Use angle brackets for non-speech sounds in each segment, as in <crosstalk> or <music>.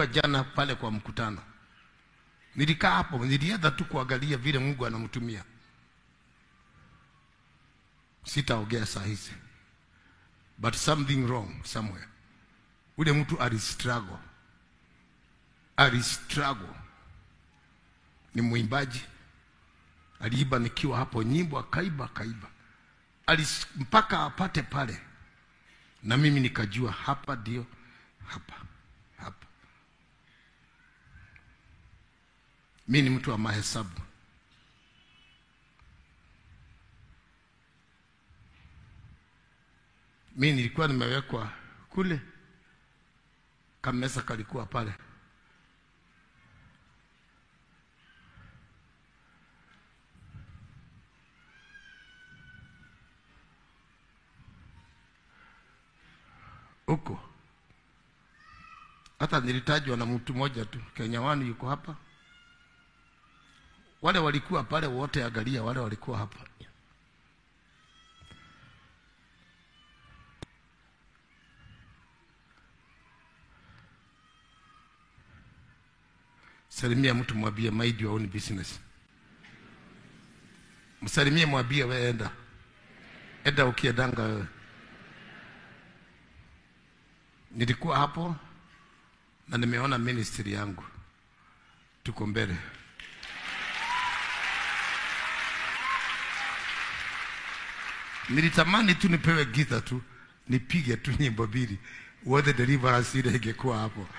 nilikuwa jana pale kwa mkutano, nilikaa hapo, nilienda tu kuangalia vile Mungu anamtumia. Sitaongea saa hizi, but something wrong somewhere. Ule mtu alistruggle, alistruggle. Ni mwimbaji, aliiba nikiwa hapo nyimbo, akaiba akaiba, mpaka apate pale, na mimi nikajua hapa ndio hapa. Mi ni mtu wa mahesabu. Mi nilikuwa nimewekwa kule, kamesa kalikuwa pale, huko hata nilitajwa na mtu mmoja tu, Kenya wani yuko hapa. Wale walikuwa pale wote, angalia, wale walikuwa hapa. Salimia mtu, mwambie mind your own business. Msalimie, mwambie wewe, enda enda, ukiendanga wewe. Nilikuwa hapo na nimeona ministry yangu, tuko mbele. Nilitamani tu nipewe gita tu nipige tu nyimbo mbili, wote deliverance ile ingekuwa hapo. <laughs>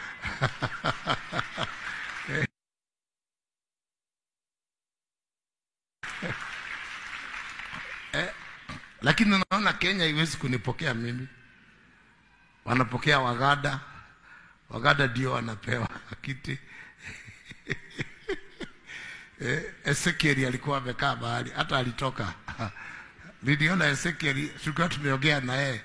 Eh, lakini naona Kenya haiwezi kunipokea mimi, wanapokea Wagada. Wagada ndio wanapewa kiti. <laughs> Eh, Ezekieli alikuwa amekaa mahali, hata alitoka <laughs> niliona Ezekiel, tulikuwa tumeongea na yeye,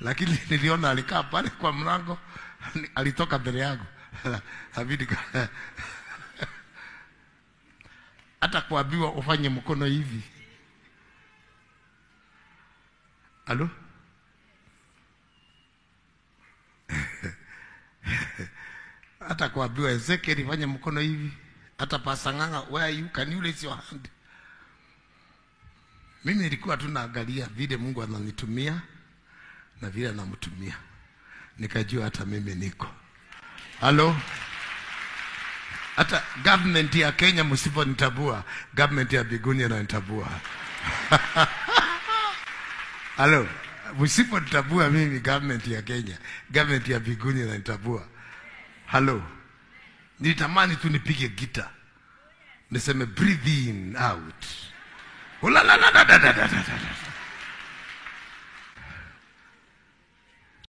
lakini <laughs> niliona alikaa pale kwa mlango, <laughs> alitoka mbele yangu <laughs> hata kuambiwa ufanye mkono hivi. Halo? hata kuambiwa Ezekiel fanye mkono hivi, hata pasanganga where you can you raise your hand. Mimi nilikuwa tu naangalia vile Mungu ananitumia na vile anamtumia, nikajua hata mimi niko halo. Hata government ya Kenya msiponitabua, government ya biguni ananitambua <laughs> halo. Msiponitabua mimi, government ya Kenya, government ya biguni ananitambua halo. Nilitamani tu nipige gita niseme breathe in out Ooh, la, la, la, da, da, da, da, da.